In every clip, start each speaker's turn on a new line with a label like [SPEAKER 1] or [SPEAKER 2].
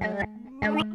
[SPEAKER 1] Ela é uma...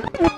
[SPEAKER 1] Mm-hmm.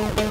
[SPEAKER 1] Thank you.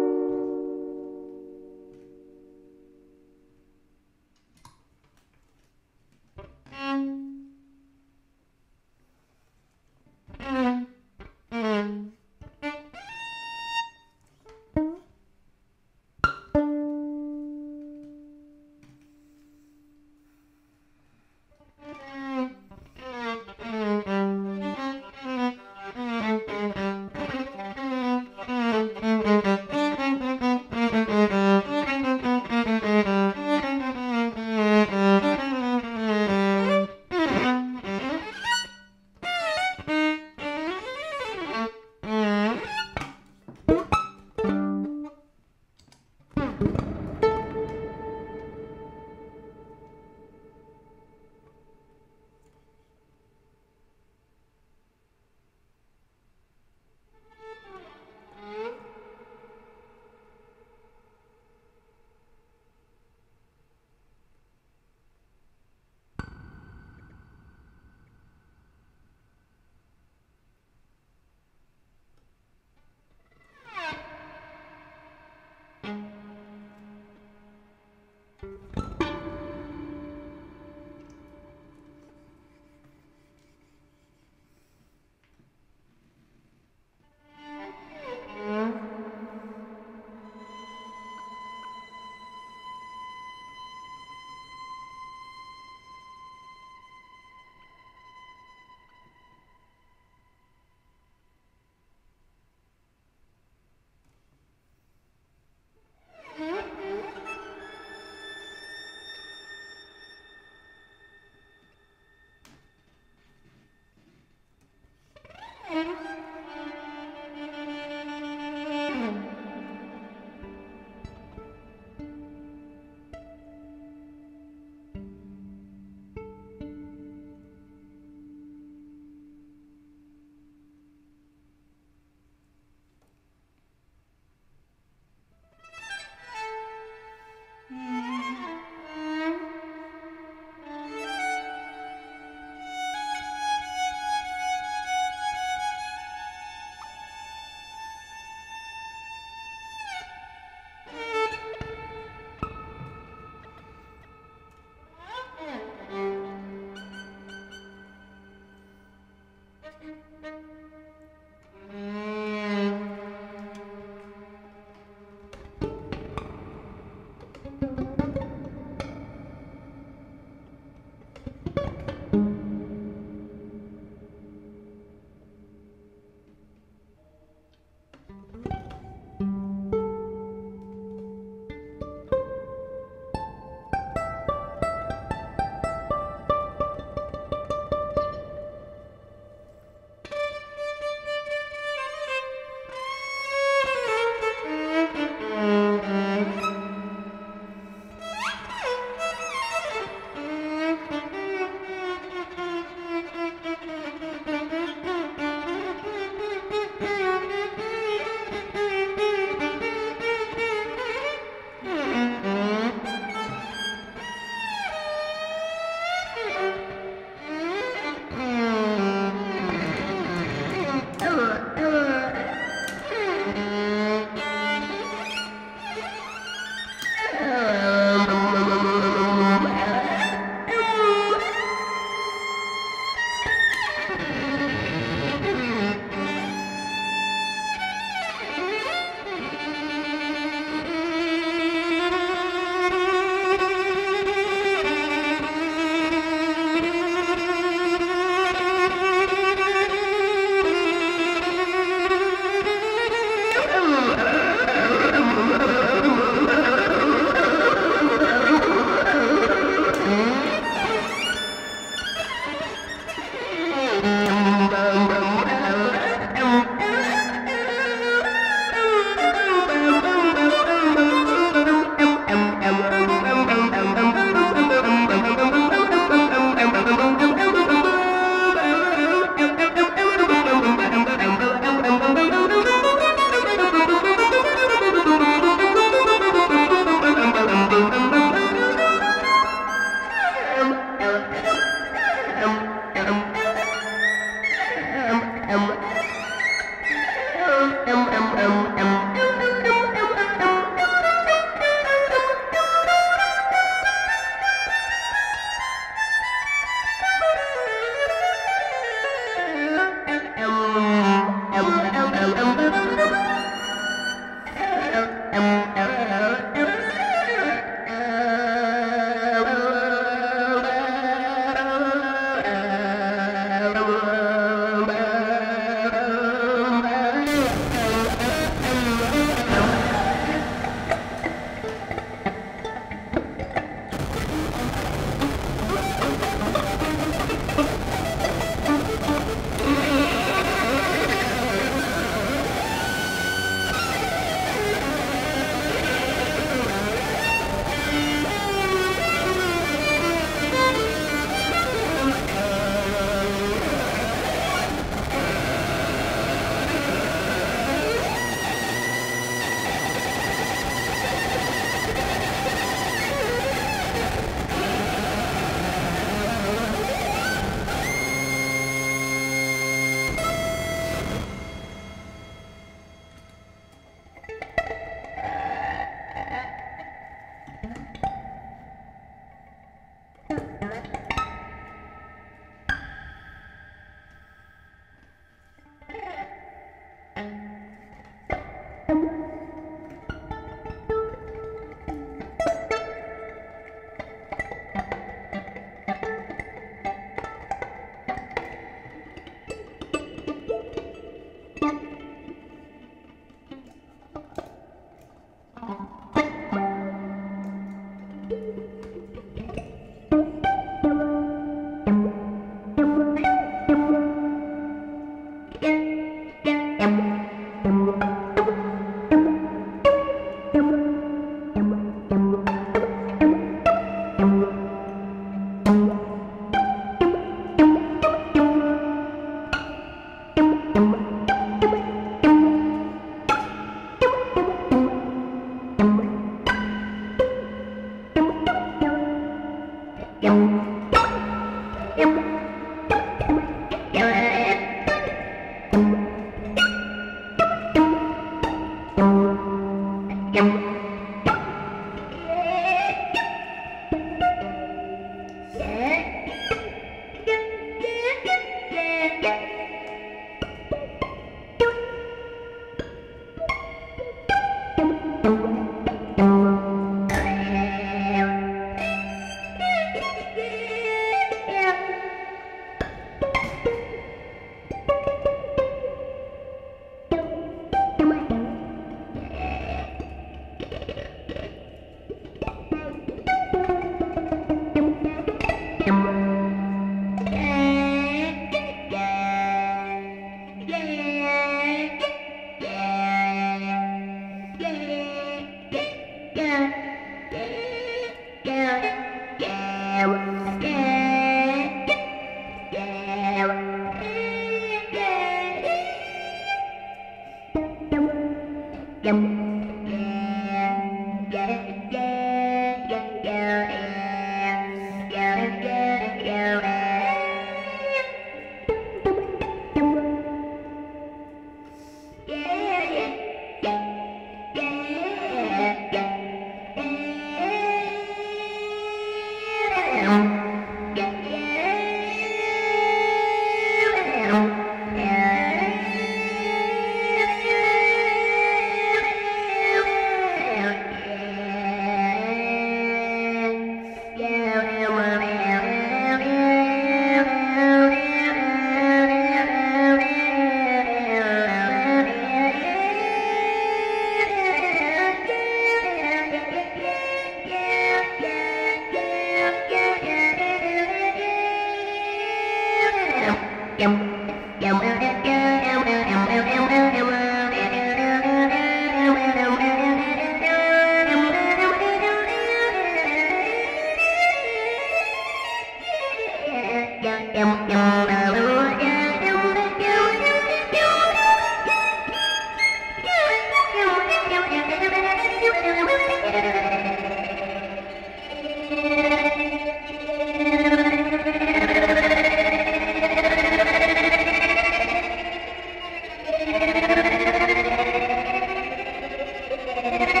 [SPEAKER 1] Thank you.